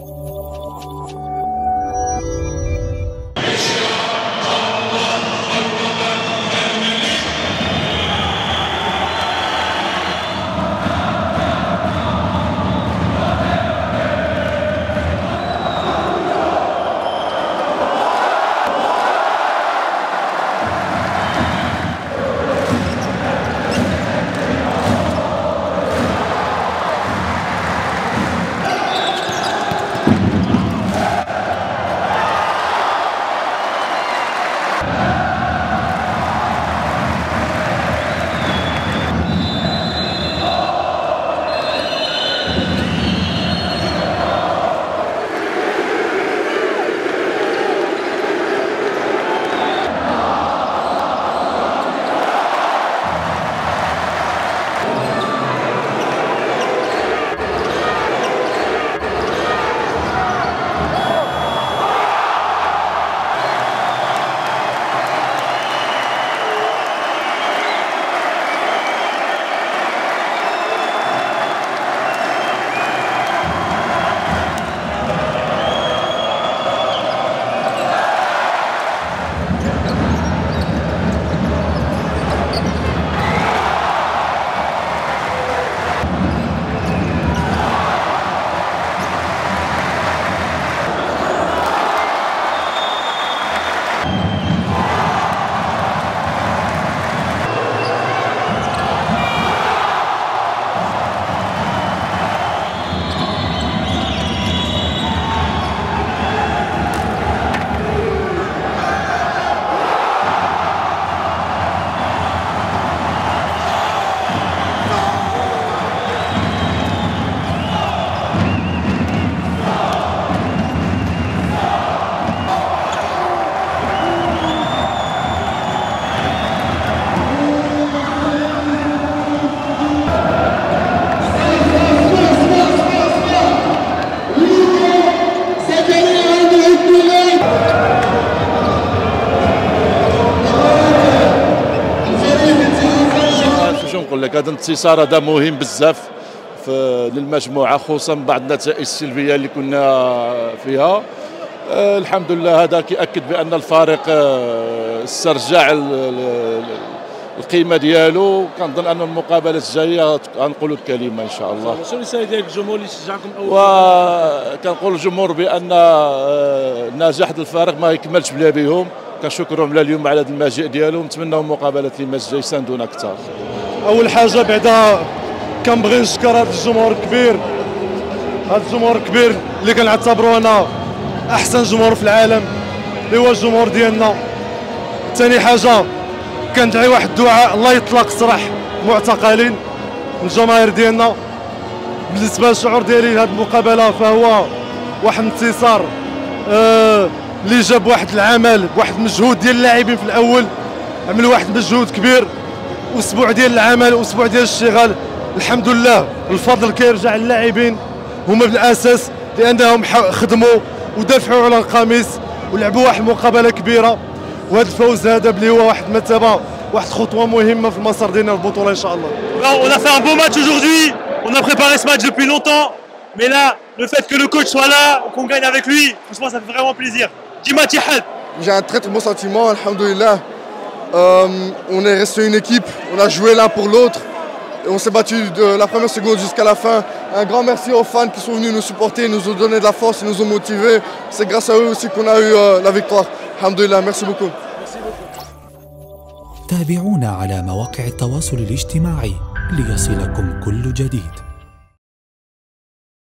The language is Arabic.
うん。شنو نقول لك هذا الانتصار هذا مهم بزاف في للمجموعة خصوصا بعد النتائج السلبية اللي كنا فيها. آه، الحمد لله هذا كيأكد بأن الفريق آه، استرجع ال- ال- القيمة ديالو. كنظن أن المقابلة الجاية غنقولوا الكلمة إن شاء الله. شنو الرساله ديالك؟ للجمهور اللي شجعكم أول؟ وكنقول للجمهور بأن آه، نجاح ديال الفريق ما يكملش بلا بهم كنشكرهم على اليوم على هذا المجيء ديالهم. نتمنوا مقابله اللي الجاي يساندونا أكثر. أول حاجة بعدا كنبغي نشكر هذا الجمهور الكبير. هذا الجمهور الكبير اللي كنعتبرو أنا أحسن جمهور في العالم اللي هو الجمهور ديالنا. ثاني حاجة كندعي واحد الدعاء الله يطلق سراح معتقلين الجماهير ديالنا. بالنسبة للشعور ديالي لهذه المقابلة فهو واحد الانتصار آه اللي جاب واحد العمل بواحد المجهود ديال اللاعبين في الأول عملوا واحد المجهود كبير. أسبوع ديال العمل واسبوع ديال الشغل. الحمد لله الفضل كيرجع للاعبين. هما بالأساس لأنهم خدموا ودافعوا على القميص ولعبوا واحد المقابلة كبيرة. وهذا الفوز هذا بلي هو واحد المرتبه واحد خطوة مهمة في المسار ديالنا البطولة إن شاء الله. On a fait un beau match aujourd'hui. On a préparé ce match depuis longtemps. Mais là le fait que le coach soit là qu'on gagne avec lui franchement ça fait vraiment plaisir. J'ai un très très bon sentiment alhamdoulillah Euh, on est resté une équipe, on a joué l'un pour l'autre. Et on s'est battu de la première seconde jusqu'à la fin. Un grand merci aux fans qui sont venus nous supporter, nous ont donné de la force, ils nous ont motivés. C'est grâce à eux aussi qu'on a eu euh, la victoire. Alhamdoulilah, merci beaucoup. تابعونا على مواقع التواصل الاجتماعي ليصلكم كل جديد